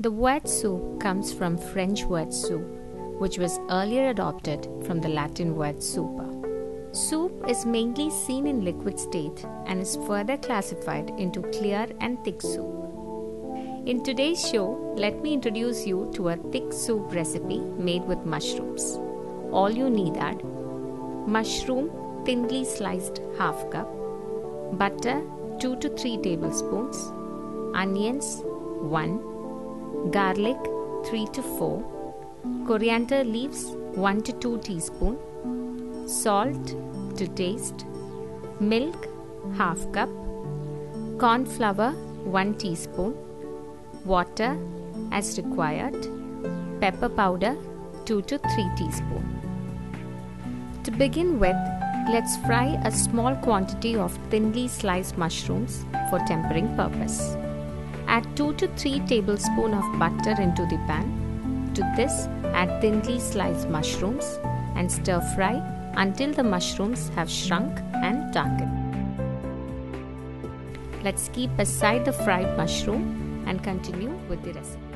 The word soup comes from French word soup, which was earlier adopted from the Latin word suppa. Soup is mainly seen in liquid state and is further classified into clear and thick soup. In today's show, let me introduce you to a thick soup recipe made with mushrooms. All you need are mushroom thinly sliced half cup, butter 2 to 3 tablespoons, onions 1, garlic 3 to 4, coriander leaves 1 to 2 teaspoon, salt to taste, milk half cup, corn flour 1 teaspoon, water as required, pepper powder 2 to 3 teaspoon. To begin with, let's fry a small quantity of thinly sliced mushrooms for tempering purpose. Add 2 to 3 tablespoon of butter into the pan. To this, add thinly sliced mushrooms and stir fry until the mushrooms have shrunk and darkened. Let's keep aside the fried mushroom and continue with the recipe.